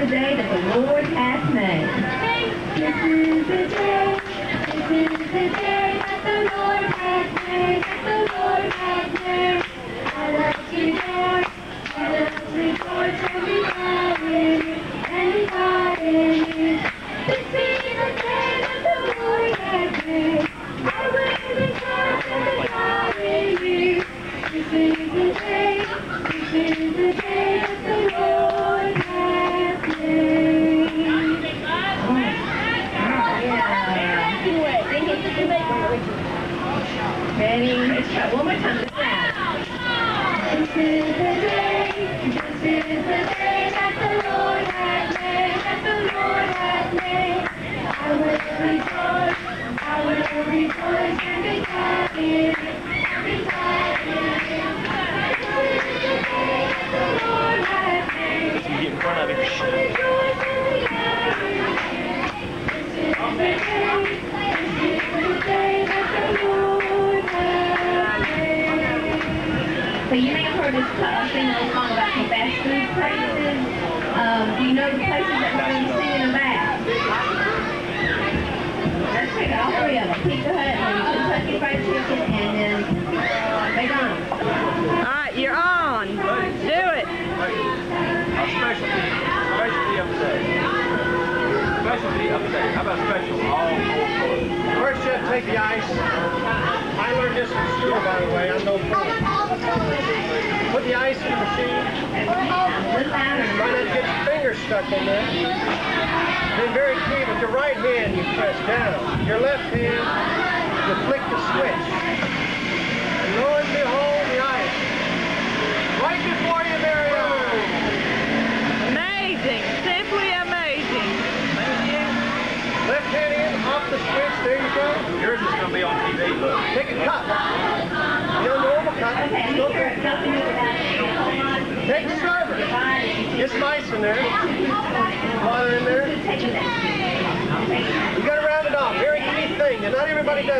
the day that the Lord has happy.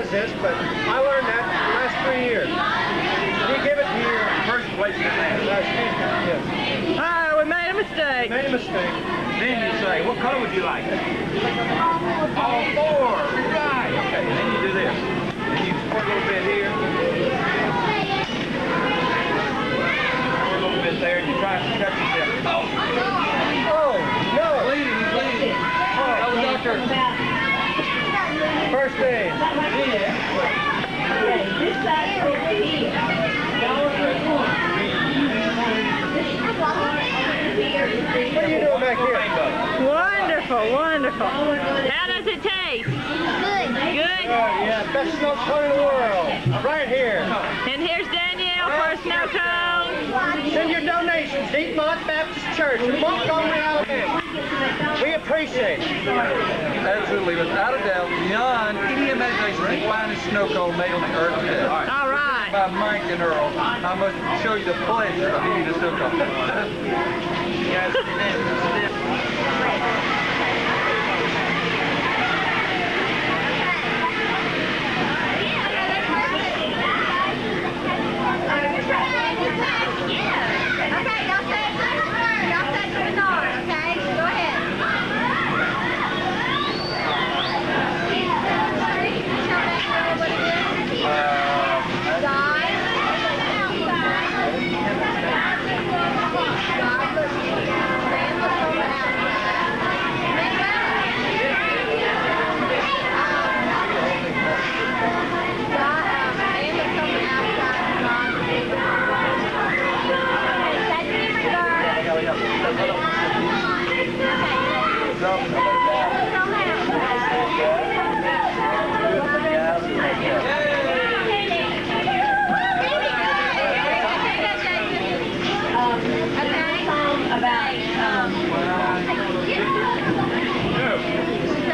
this, but I learned that last three years. You give it to your first place man. Uh, yes. Ah, we made a mistake. Made a mistake. Then you say, what color would you like? All four. Right. Okay, then you do this. Then you pour a little bit here. Pour a little bit there, and you try to cut yourself. Oh! Oh, no! Bleeding, bleeding. Oh, Dr. First base. What are you doing back here? Wonderful, wonderful. How does it taste? Good. Good? Oh, yeah, best snow cone in the world. Right here. And here's Danielle for a snow cone. Send your donations, Eastmont Baptist Church Montgomery, Alabama. We appreciate it. Absolutely, without a doubt, beyond any imagination, the finest snow cone made on the earth today. All right. By Mike and Earl, I must show you the pleasure of eating a snow cone. Okay, y'all say it to the bird. Y'all say it to the dog, okay? Go ahead. About, um,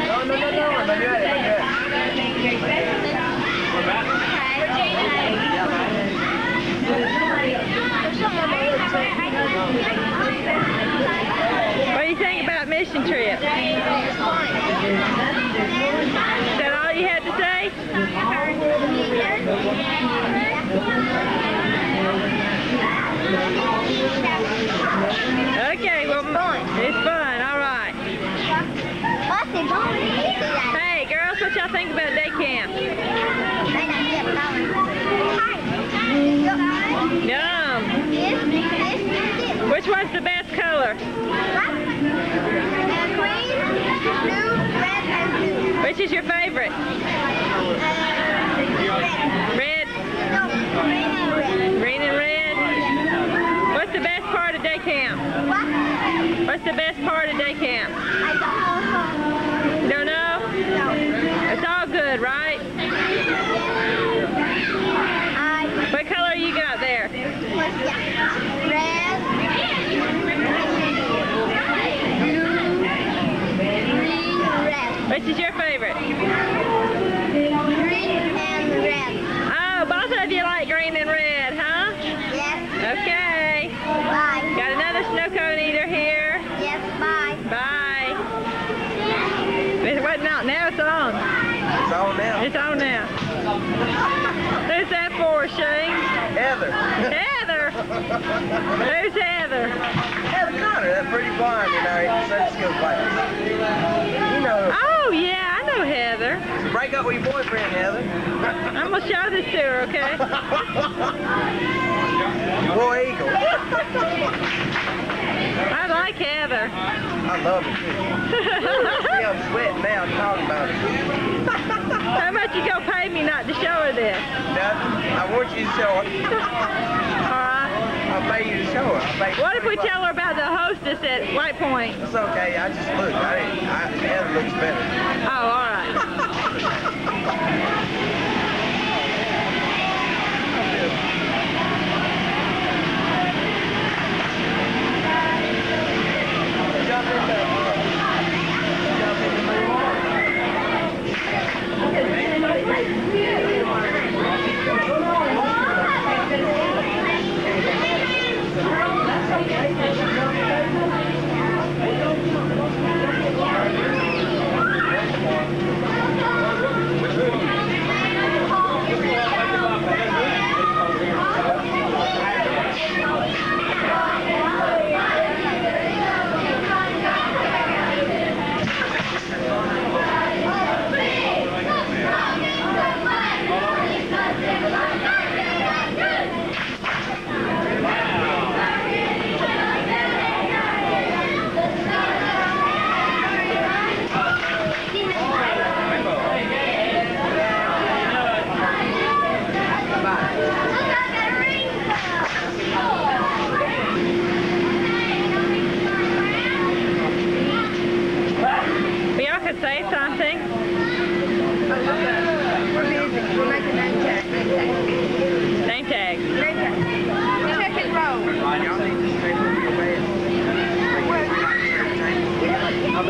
No, no, no, no. I'm good. I'm good. What do you think about mission trip? Is that all you had to say? Okay, well, it's fun. All right. Hey, girls, what y'all think about day camp? Yum. Which one's the best color? Which is your favorite? Red, green and red. What's the best part of day camp? What's the best part of day camp? Good, right? What color you got there? Who's Heather? Heather Connor, that pretty blonde in our Sunday school class. You know, Oh, yeah, I know Heather. break up with your boyfriend, Heather. I'm going to show this to her, okay? Boy Eagle. I like Heather. I love too. See, I'm sweating now talking about it. How much you gonna pay me not to show her this? Nothing. I want you to show her. I'll pay you to show her. I'll pay you What if we 20 tell her about the hostess at White Point? It's okay. I just looked. I didn't. I, looks better. Oh, all right.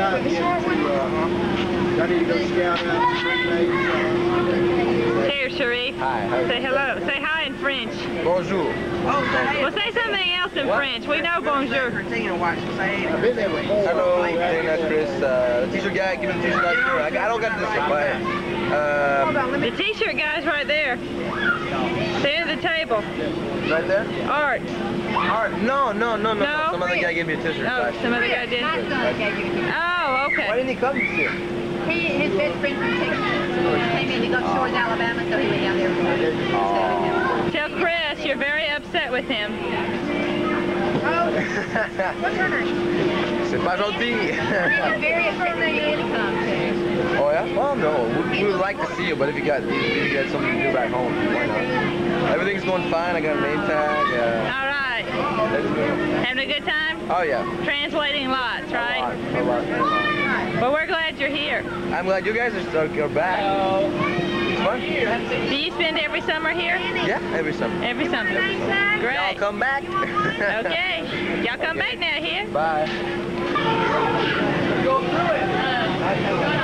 I need to go scout out the Here, Sharif. Hi. how- Say hello. Say hi in French. Bonjour. Well, say something else in French. We know bonjour. I've been there before. Hello, Dana, Chris. Uh, the t-shirt guy, give me the t-shirt out here. I, I don't got this in my uh, The t-shirt guy's right there. Stand at the table. right there. Art. Art. No, no, no, no, No? no. Some other guy gave me a t-shirt. Oh, some other guy did. My son gave you a gift. Oh, Why didn't he come this year? He, his best friend from Texas came in to go to Shores, Alabama, so he went down there for it. Oh. Tell Chris you're very upset with him. What's her name? C'est pas gentil. He's very upset that you didn't come to. oh yeah? Well, no. We, we would like to see you, but if you got if you got something to do back home, why not? Everything's going fine. I got a name tag. All right. Uh, everything. Having a good time? Oh yeah. Translating lots, A lot, right? a lot, a lot. Well, we're glad you're here. I'm glad you guys are, stuck. You're back. It's fun. Do you spend every summer here? Yeah, every summer. Every summer. Great. Y'all Great. come back. Okay. Y'all come back now here. Bye. Oh,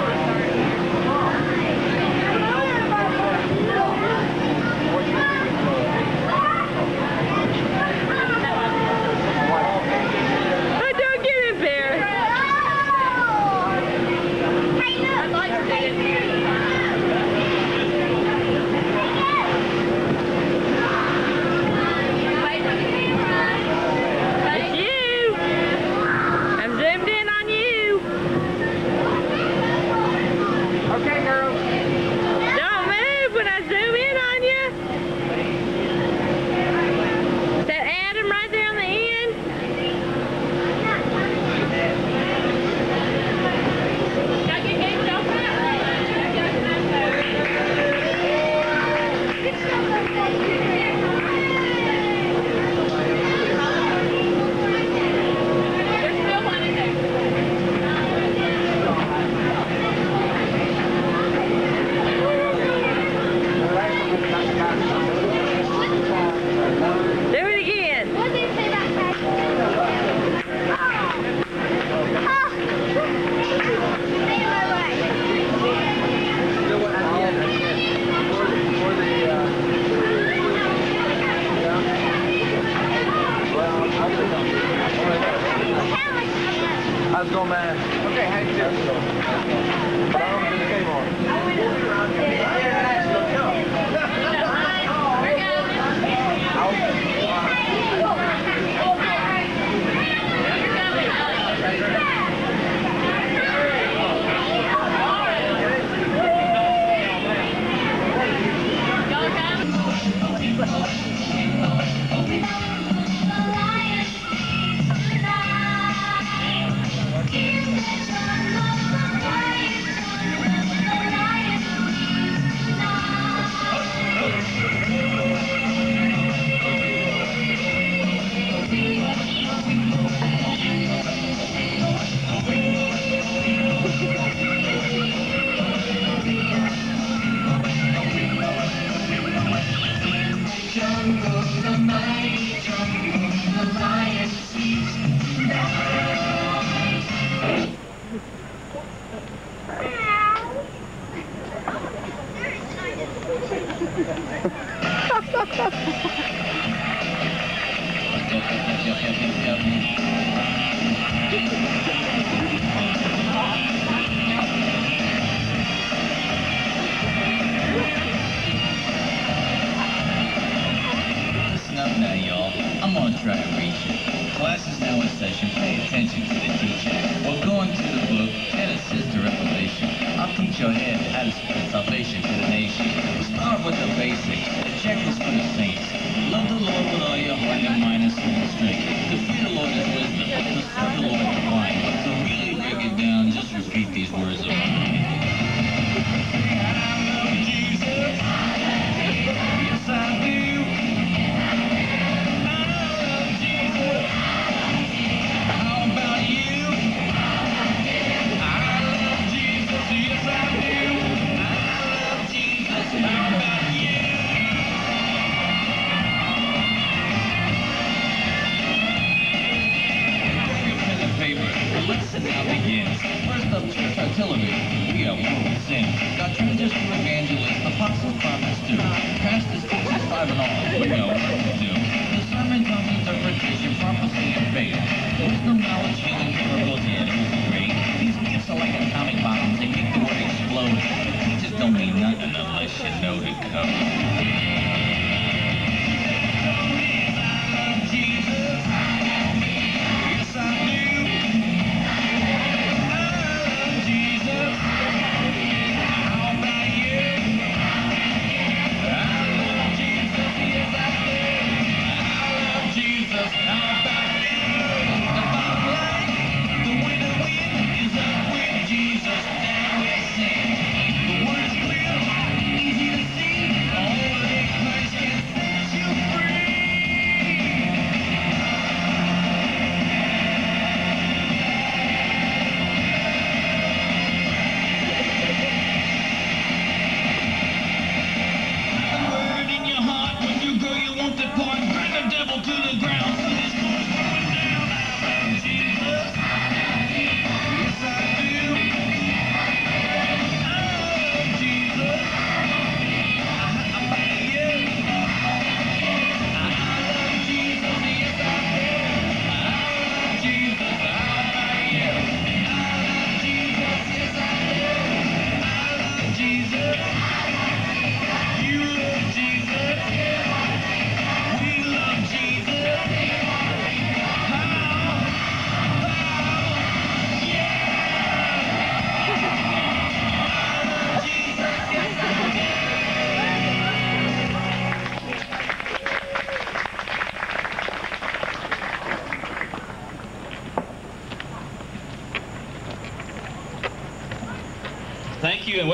now begins. First up, Church Artillery, we are World Sin. Got transistor evangelist, apostle prophets too. Pastors, teachers, five and all, we know what to do. The sermon comes interpretation, prophecy, and faith. Wisdom, knowledge, healing, miracles, and those are great. These gifts are like atomic bombs, they make the world explode. It just don't mean nothing unless you know to code.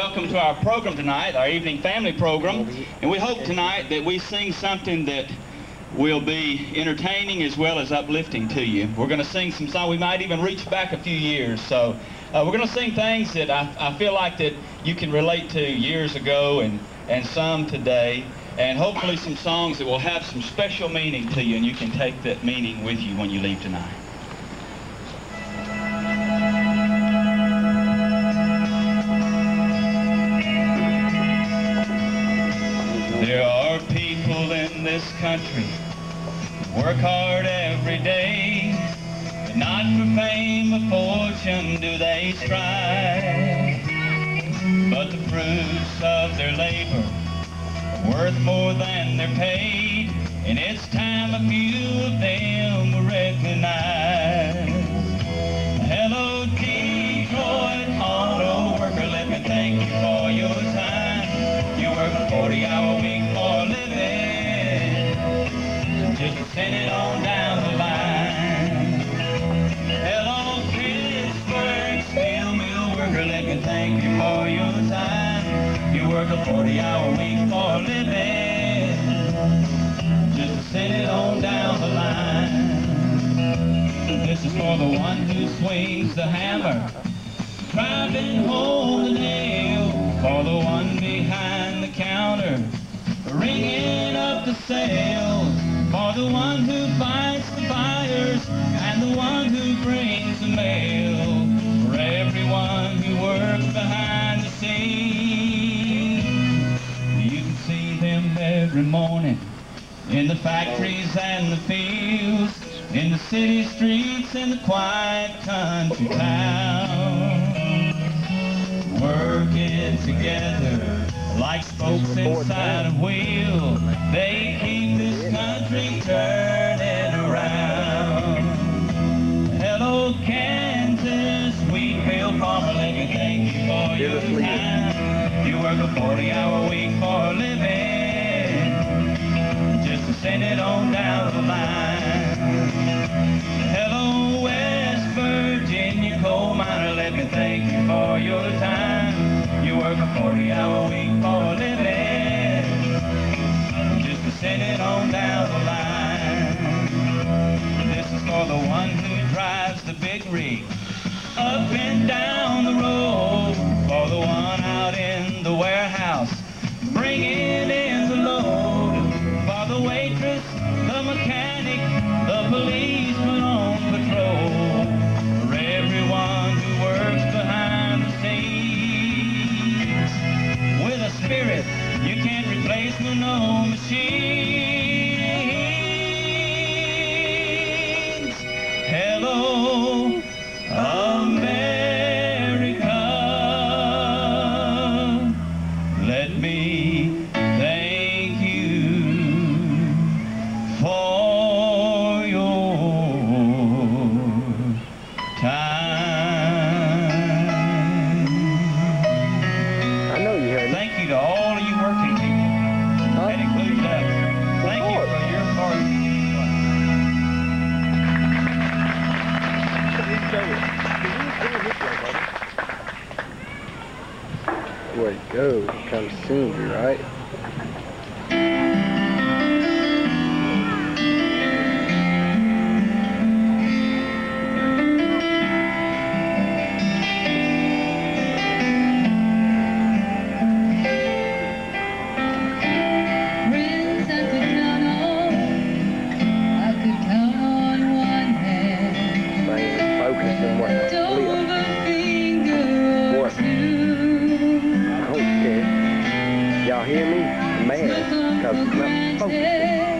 Welcome to our program tonight, our evening family program. And we hope tonight that we sing something that will be entertaining as well as uplifting to you. We're going to sing some songs. We might even reach back a few years. So uh, we're going to sing things that I, I feel like that you can relate to years ago and, and some today. And hopefully some songs that will have some special meaning to you and you can take that meaning with you when you leave tonight. This country work hard every day, but not for fame or fortune do they strive. But the fruits of their labor are worth more than they're paid, and it's time a few of them were recognized. Send it on down the line. Hello, Pittsburgh steel mill worker, let me thank you for your time. You work a 40-hour week for a living, just send it on down the line. This is for the one who swings the hammer, driving home the nail. For the one behind the counter, ringing up the sales. The one who fights the fires, and the one who brings the mail. For everyone who works behind the scenes. You can see them every morning in the factories and the fields, in the city streets and the quiet country towns, working together like spokes inside a wheel. They keep country turning around. Hello, Kansas, Wheatfield, Palmer, let me thank you for your time. You work a 40-hour week for a living just to send it on down the line. Hello, West Virginia coal miner, let me thank you for your time. You work a 40-hour week for a living, send it on down the line. This is for the one who drives the big rig. Up and down the road, for the one out in the warehouse. Bringing Because I'm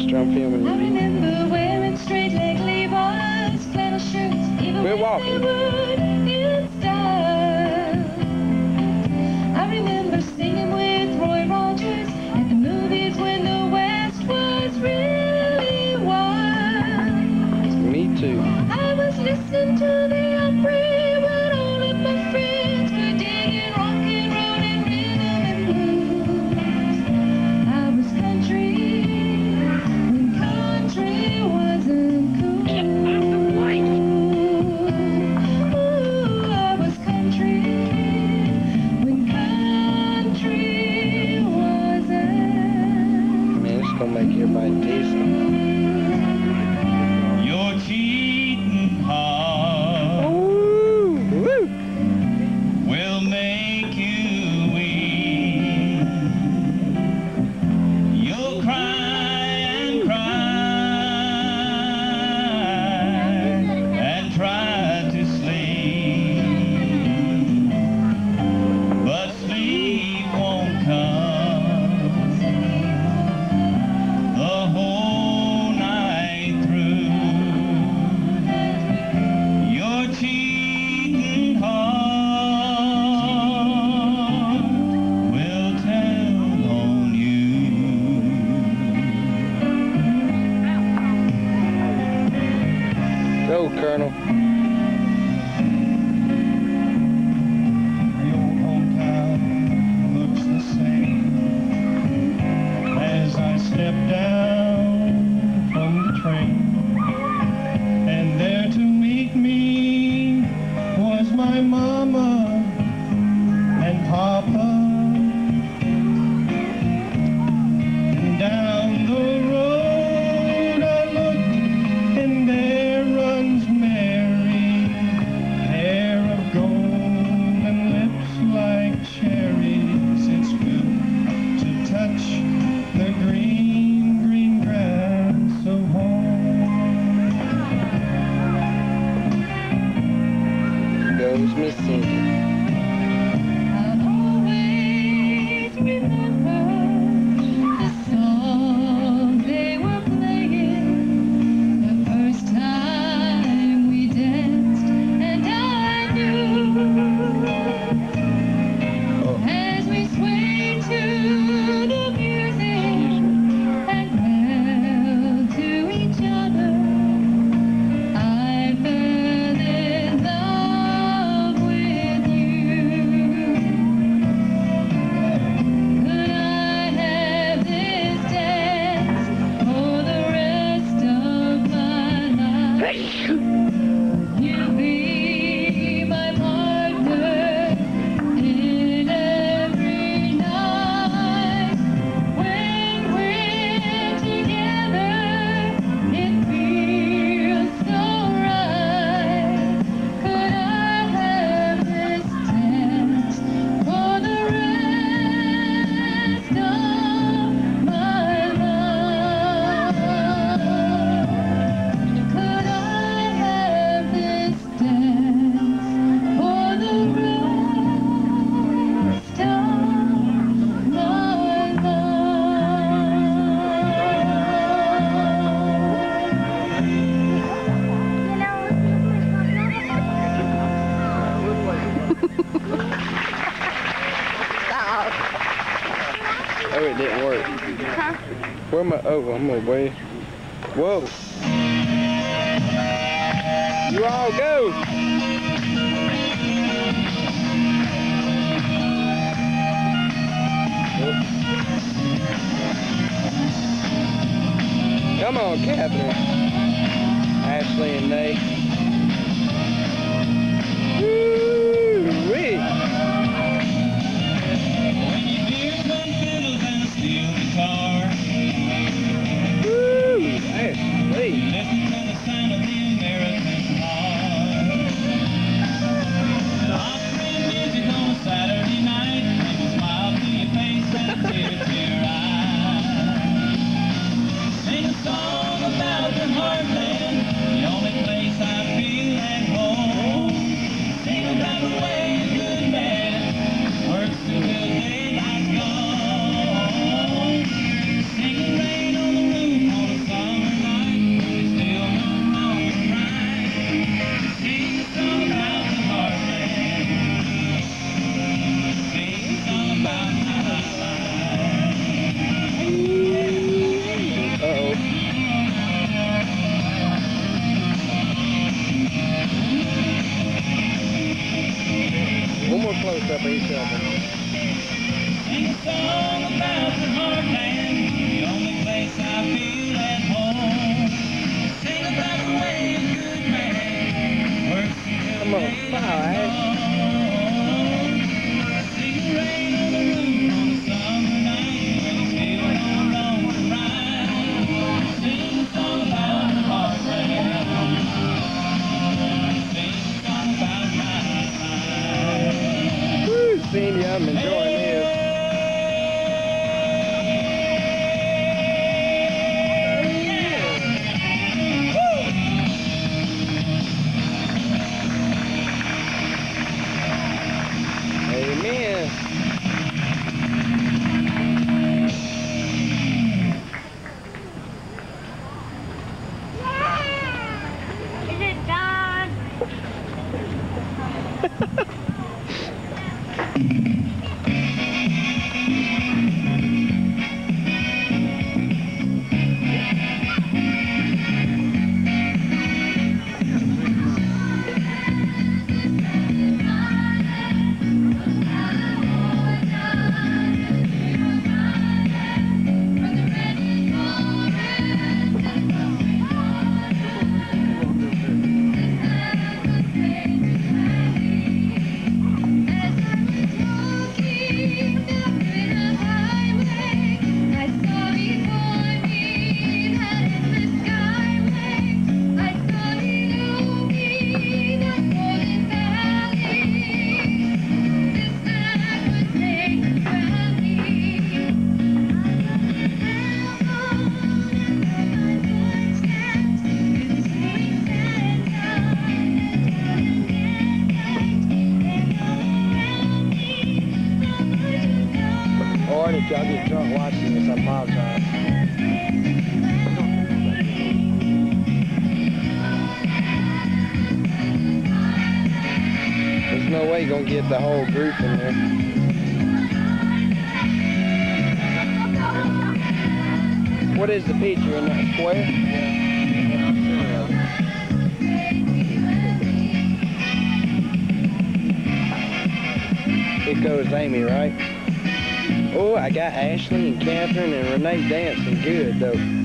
I remember wearing straight leg Levi's, flannel shirts, even We're walking. where am I? Oh, I'm away. Whoa. You all go. Come on, Catherine. Ashley and Nate. Woo! You're gonna get the whole group in there. What is the picture in that square? It goes Amy, right? Oh, I got Ashley and Catherine and Renee dancing good though.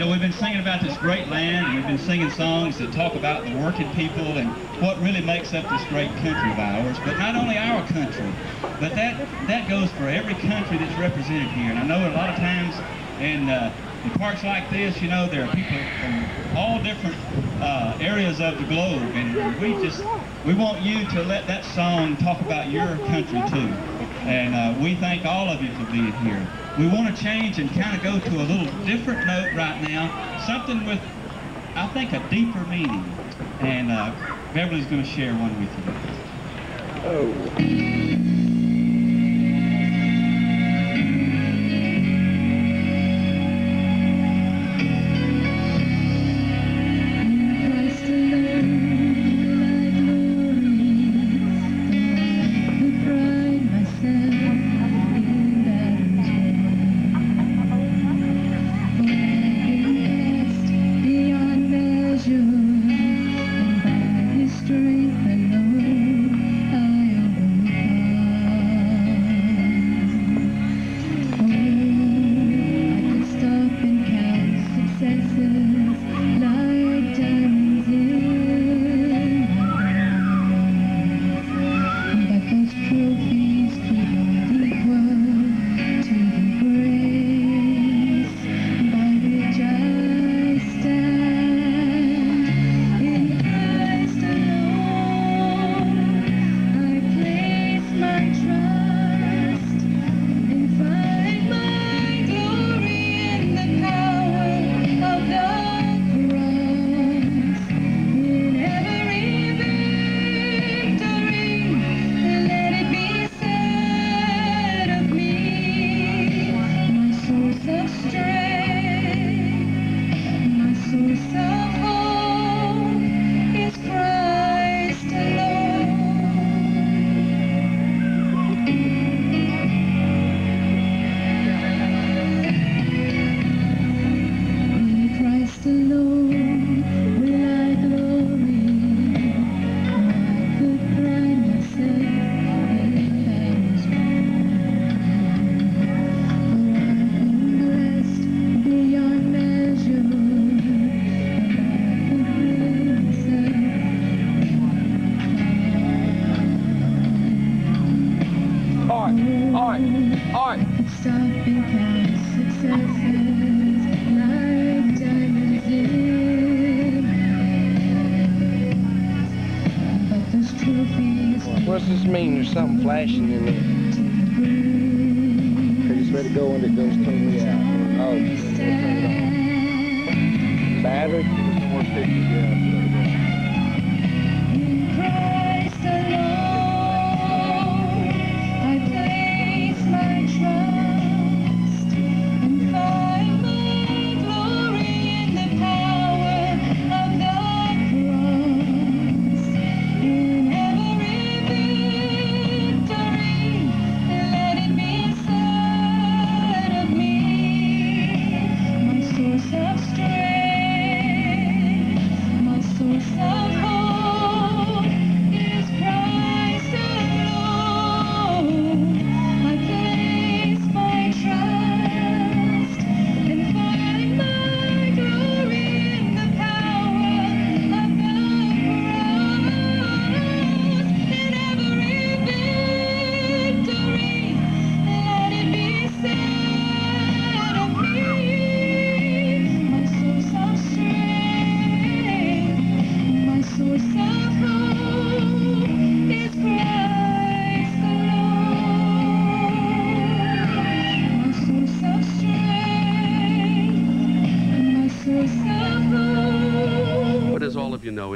You know, we've been singing about this great land, and we've been singing songs that talk about the working people and what really makes up this great country of ours. But not only our country, but that that goes for every country that's represented here. And I know a lot of times in, uh, in parks like this, you know, there are people from all different uh, areas of the globe, and we just we want you to let that song talk about your country too. And uh, we thank all of you for being here. We want to change and kind of go to a little different note right now, something with, I think, a deeper meaning. And uh, Beverly's going to share one with you. Oh.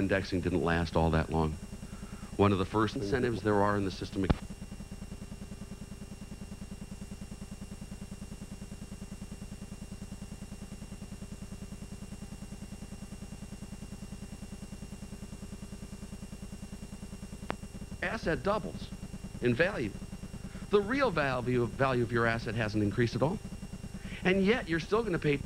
over-indexing didn't last all that long. One of the first incentives there are in the system asset doubles in value. The real value, value of your asset hasn't increased at all. And yet you're still going to pay